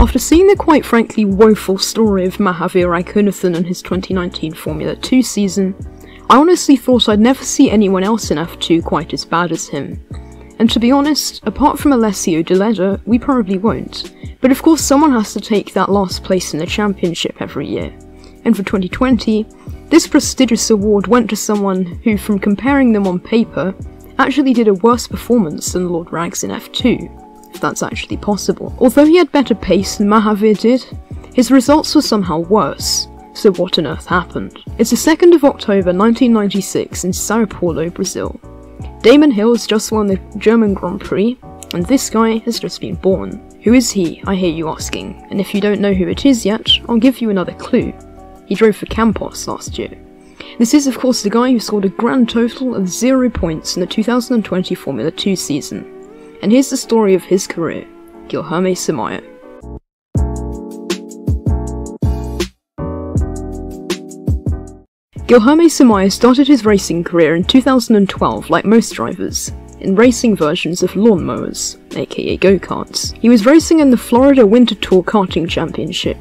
After seeing the quite frankly woeful story of Mahaveer Raghunathan and his 2019 Formula 2 season, I honestly thought I'd never see anyone else in F2 quite as bad as him. And to be honest, apart from Alessio Deledda, we probably won't. But of course someone has to take that last place in the championship every year. And for 2020, this prestigious award went to someone who, from comparing them on paper, actually did a worse performance than Lord Rags in F2, that's actually possible. Although he had better pace than Mahaveer did, his results were somehow worse. So what on earth happened? It's the 2nd of October 1996 in Sao Paulo, Brazil. Damon Hill has just won the German Grand Prix, and this guy has just been born. Who is he, I hear you asking, and if you don't know who it is yet, I'll give you another clue. He drove for Campos last year. This is of course the guy who scored a grand total of zero points in the 2020 Formula 2 season. And here's the story of his career, Guilherme Samaia. Guilherme Samaia started his racing career in 2012 like most drivers, in racing versions of lawnmowers, aka go-karts. He was racing in the Florida Winter Tour Karting Championship,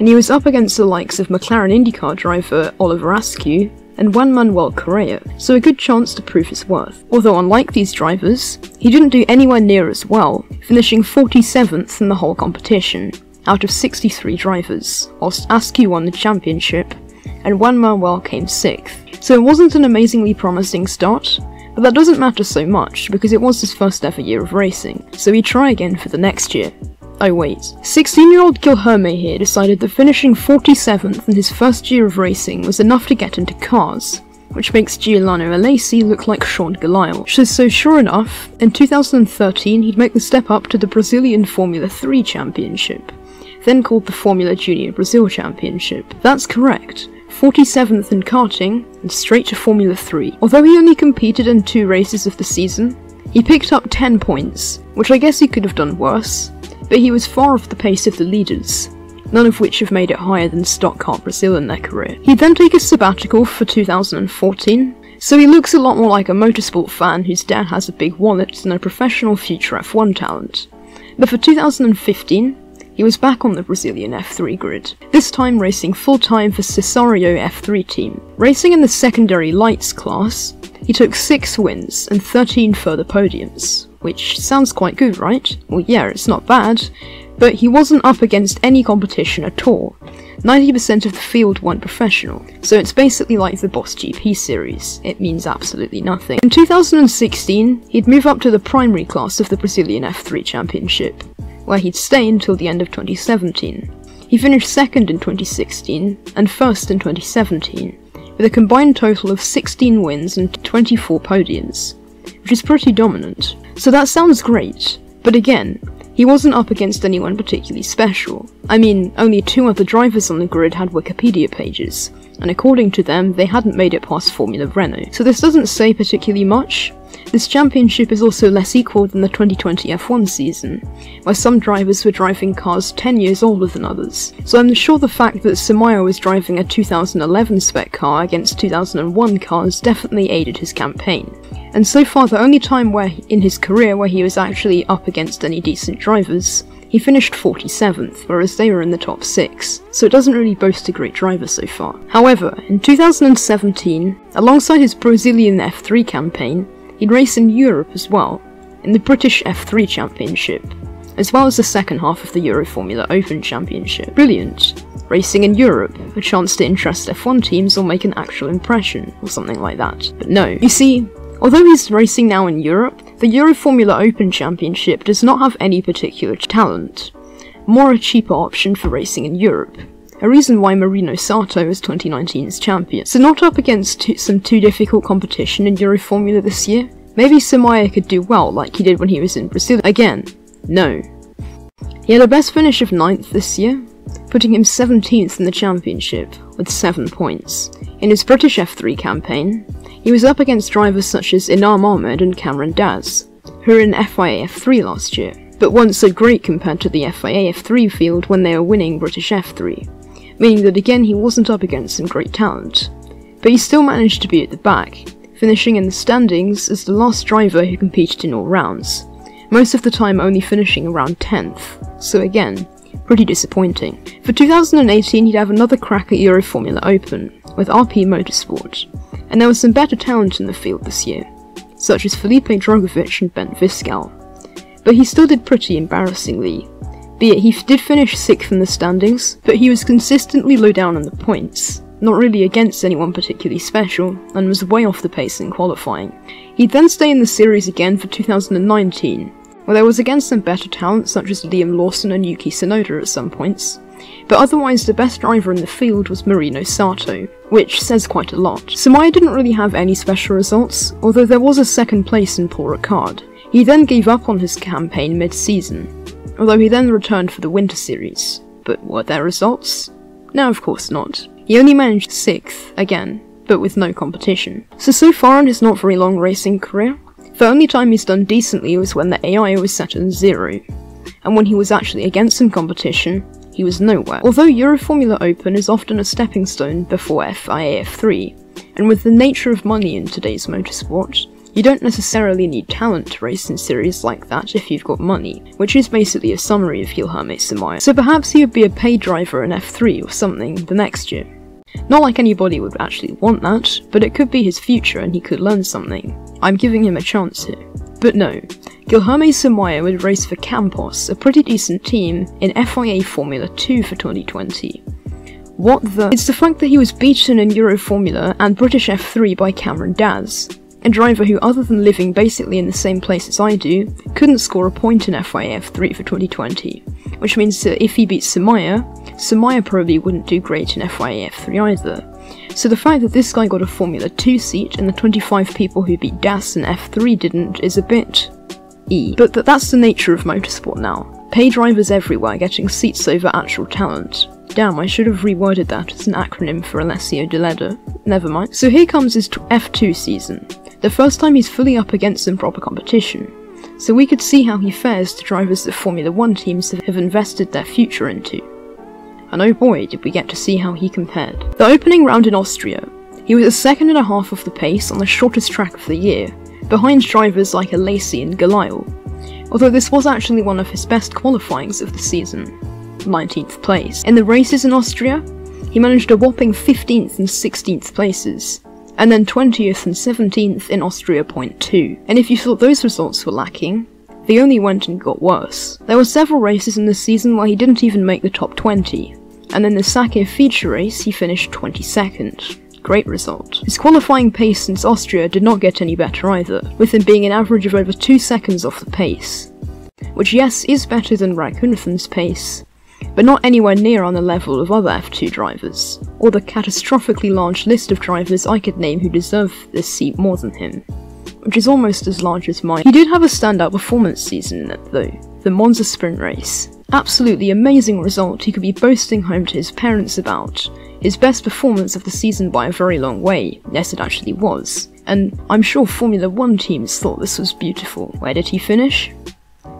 and he was up against the likes of McLaren IndyCar driver Oliver Askew and Juan Manuel Correa, so a good chance to prove his worth. Although unlike these drivers, he didn't do anywhere near as well, finishing 47th in the whole competition, out of 63 drivers, whilst Askew won the championship and Juan Manuel came 6th. So it wasn't an amazingly promising start, but that doesn't matter so much because it was his first ever year of racing, so he'd try again for the next year. Oh wait, 16-year-old Guilherme here decided that finishing 47th in his first year of racing was enough to get into cars, which makes Giuliano Alesi look like Sean Gelael. So sure enough, in 2013 he'd make the step up to the Brazilian Formula 3 Championship, then called the Formula Junior Brazil Championship. That's correct, 47th in karting, and straight to Formula 3. Although he only competed in two races of the season, he picked up 10 points, which I guess he could have done worse, but he was far off the pace of the leaders, none of which have made it higher than Stockcar Brazil in their career. He'd then take a sabbatical for 2014, so he looks a lot more like a motorsport fan whose dad has a big wallet than a professional future F1 talent. But for 2015, he was back on the Brazilian F3 grid, this time racing full-time for Cesario F3 team. Racing in the secondary lights class, he took 6 wins and 13 further podiums, which sounds quite good, right? Well yeah, it's not bad, but he wasn't up against any competition at all. 90% of the field weren't professional, so it's basically like the Boss GP series, it means absolutely nothing. In 2016, he'd move up to the primary class of the Brazilian F3 Championship, where he'd stay until the end of 2017. He finished second in 2016 and first in 2017, with a combined total of 16 wins and 24 podiums, which is pretty dominant. So that sounds great, but again, he wasn't up against anyone particularly special. I mean, only two other drivers on the grid had Wikipedia pages, and according to them, they hadn't made it past Formula Renault. So this doesn't say particularly much, this championship is also less equal than the 2020 F1 season, where some drivers were driving cars 10 years older than others, so I'm sure the fact that Samaia was driving a 2011 spec car against 2001 cars definitely aided his campaign. And so far the only time where in his career where he was actually up against any decent drivers, he finished 47th, whereas they were in the top 6, so it doesn't really boast a great driver so far. However, in 2017, alongside his Brazilian F3 campaign, He'd race in Europe as well, in the British F3 Championship, as well as the second half of the Euro Formula Open Championship. Brilliant. Racing in Europe, a chance to interest F1 teams or make an actual impression, or something like that. But no. You see, although he's racing now in Europe, the Euro Formula Open Championship does not have any particular talent. More a cheaper option for racing in Europe a reason why Marino Sato is 2019's champion. So not up against some too difficult competition in Euro Formula this year? Maybe Samaia could do well like he did when he was in Brazil. Again, no. He had a best finish of 9th this year, putting him 17th in the championship, with 7 points. In his British F3 campaign, he was up against drivers such as Enaam Ahmed and Cameron Das, who were in FIA F3 last year, but weren't so great compared to the FIA F3 field when they were winning British F3 meaning that again he wasn't up against some great talent. But he still managed to be at the back, finishing in the standings as the last driver who competed in all rounds, most of the time only finishing around 10th, so again, Pretty disappointing. For 2018, he'd have another crack at Euroformula Open with RP Motorsport, and there was some better talent in the field this year, such as Felipe Drugovich and Ben Viscal. But he still did pretty embarrassingly, be it he did finish 6th in the standings, but he was consistently low down in the points, not really against anyone particularly special, and was way off the pace in qualifying. He'd then stay in the series again for 2019, where there was against some better talent such as Liam Lawson and Yuki Tsunoda at some points, but otherwise the best driver in the field was Marino Sato, which says quite a lot. Samaia didn't really have any special results, although there was a second place in Paul Ricard. He then gave up on his campaign mid-season, although he then returned for the Winter Series. But were there results? No, of course not. He only managed 6th, again, but with no competition. So so far in his not very long racing career, the only time he's done decently was when the AI was set at zero, and when he was actually against some competition, he was nowhere. Although Euroformula Open is often a stepping stone before FIA F3, and with the nature of money in today's motorsport, you don't necessarily need talent to race in series like that if you've got money, which is basically a summary of Guilherme Samaia. So perhaps he would be a paid driver in F3 or something the next year. Not like anybody would actually want that, but it could be his future and he could learn something. I'm giving him a chance here. But no, Guilherme Samaia would race for Campos, a pretty decent team, in FIA Formula 2 for 2020. What the? It's the fact that he was beaten in Euro Formula and British F3 by Cameron Das, a driver who, other than living basically in the same place as I do, couldn't score a point in FIA F3 for 2020, which means that if he beats Samaia, Samaia probably wouldn't do great in FIA F3 either. So the fact that this guy got a Formula 2 seat and the 25 people who beat Das in F3 didn't is a bit E. But th that's the nature of motorsport now. Pay drivers everywhere getting seats over actual talent. Damn, I should have reworded that as an acronym for Alessio Deledda. Never mind. So here comes his F2 season the first time he's fully up against some proper competition, so we could see how he fares to drivers that Formula 1 teams have invested their future into. And oh boy, did we get to see how he compared. The opening round in Austria, he was a second and a half off the pace on the shortest track of the year, behind drivers like Alesi and Gelael, although this was actually one of his best qualifyings of the season, 19th place. In the races in Austria, he managed a whopping 15th and 16th places, and then 20th and 17th in Austria Point 2. And if you thought those results were lacking, they only went and got worse. There were several races in the season where he didn't even make the top 20, and in the Sakhir feature race he finished 22nd. Great result. His qualifying pace since Austria did not get any better either, with him being an average of over 2 seconds off the pace. Which yes, is better than Raikkonen's pace, but not anywhere near on the level of other F2 drivers, or the catastrophically large list of drivers I could name who deserve this seat more than him, which is almost as large as mine. He did have a standout performance season though, the Monza Sprint race. Absolutely amazing result he could be boasting home to his parents about. His best performance of the season by a very long way, yes it actually was. And I'm sure Formula 1 teams thought this was beautiful. Where did he finish?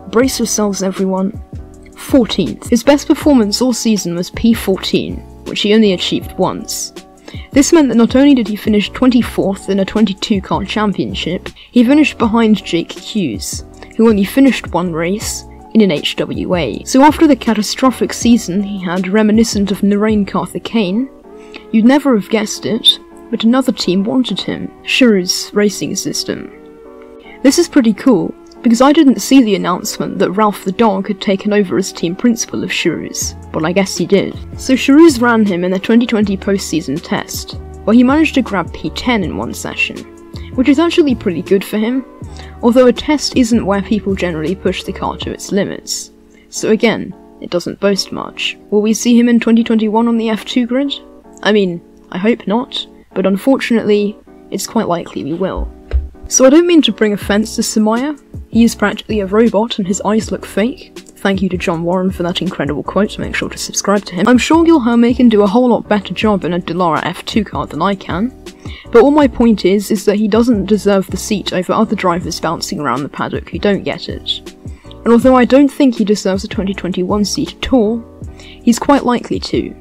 Brace yourselves everyone, 14th. His best performance all season was P14, which he only achieved once. This meant that not only did he finish 24th in a 22 car championship, he finished behind Jake Hughes, who only finished one race in an HWA. So after the catastrophic season he had reminiscent of Narain Karthikeyan, you'd never have guessed it, but another team wanted him, Charouz racing system. This is pretty cool, because I didn't see the announcement that Ralph the dog had taken over as team principal of Charouz, but I guess he did. So Charouz ran him in the 2020 postseason test, where he managed to grab P10 in one session, which is actually pretty good for him, although a test isn't where people generally push the car to its limits. So again, it doesn't boast much. Will we see him in 2021 on the F2 grid? I mean, I hope not, but unfortunately, it's quite likely we will. So I don't mean to bring offence to Samaia, he is practically a robot and his eyes look fake. Thank you to John Warren for that incredible quote, make sure to subscribe to him. I'm sure Guilherme can do a whole lot better job in a Dallara F2 car than I can, but all my point is, is that he doesn't deserve the seat over other drivers bouncing around the paddock who don't get it. And although I don't think he deserves a 2021 seat at all, he's quite likely to,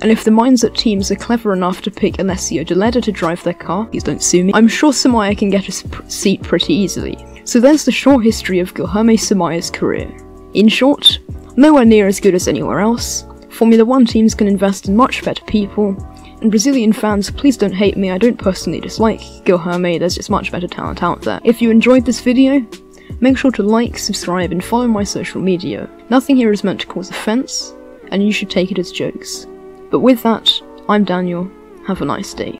and if the minds at teams are clever enough to pick Alessio Deledda to drive their car, please don't sue me, I'm sure Samaia can get a seat pretty easily. So there's the short history of Guilherme Samaia's career. In short, Nowhere near as good as anywhere else. Formula 1 teams can invest in much better people, and Brazilian fans, please don't hate me, I don't personally dislike Guilherme, there's just much better talent out there. If you enjoyed this video, make sure to like, subscribe, and follow my social media. Nothing here is meant to cause offense, and you should take it as jokes. But with that, I'm Daniel, have a nice day.